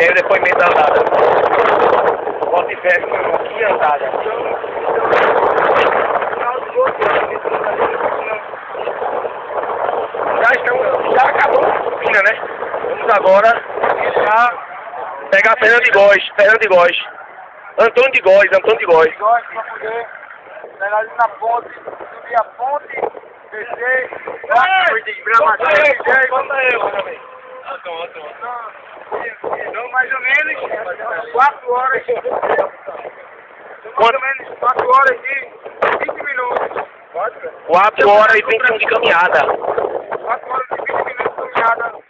E aí o depoimento da andada. Bota em pé, que andada. Já estamos, já acabou a né? Vamos agora pegar Fernando de Góis, Fernando de Góis. Antônio de Góis, Antônio de Góis. Pra poder pegar ali na ponte, subir a ponte, descer, lá de Bramadeira, Conta eu, Então, mais ou menos, 4 horas, mais ou menos 4 horas e 20 minutos. 4 horas e 21 de caminhada. 4 horas e 20 minutos de caminhada.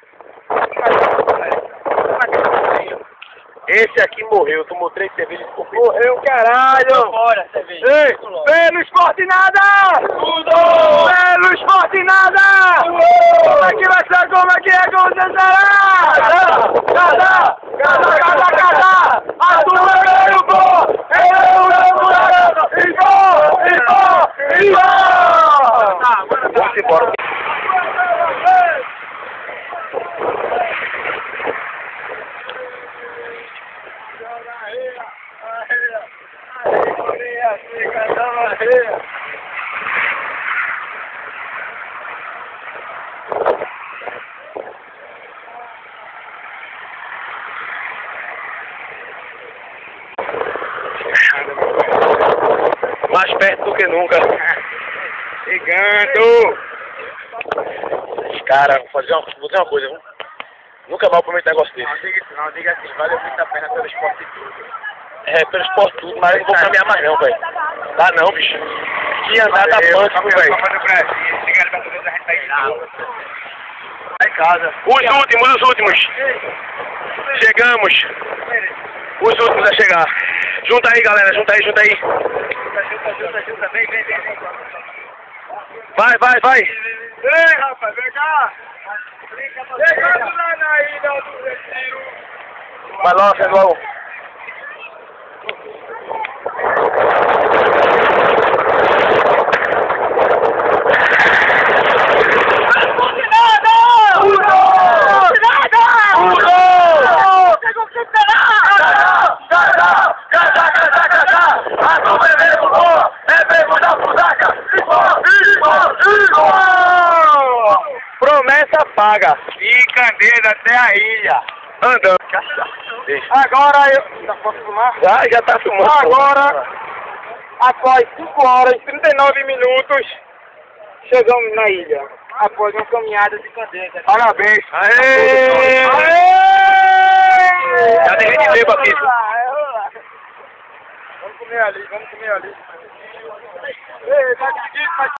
Esse aqui morreu, tomou três cervejas e ficou preso. Morreu, caralho! Fora, cerveja. Ei, pelo esporte nada! Tudo! Pelo esporte nada! Como é que vai ser? Como é que é? Como você será? Cada! Cada, cada, cada! A tua veio, pô! Eu, eu, eu! E gol! E gol! E embora. Mais perto do que nunca. Chegando! Cara, vou fazer uma, vou dizer uma coisa, viu? Nunca mais vou comer um negócio desse. Não diga isso não, diga assim, valeu muito a pena pelo esporte tudo. É, pelo esporte tudo, mas não vou caminhar mais não, velho. Dá não, bicho. Que andar da pânico, velho. Casa. Os últimos, os últimos. Chegamos. Os últimos a chegar. Junta aí, galera, junta aí, junta aí. Junta, junta, junta, junta, vem, vem, vem. Vai, vai, vai. Ei, rapaz, vem cá! Chegando lá na ilha do Retiro. Vai lá, paga. E Candeira até a ilha. Andando. Agora eu. Já posso fumar? Já, já tá filmando. Agora, após 5 horas e 39 minutos, chegamos na ilha. Após uma caminhada de cadeira. Parabéns! Aê! Aê! Já tem gente bêbado aqui. Vamos comer ali, vamos comer ali. Ei, tá aqui,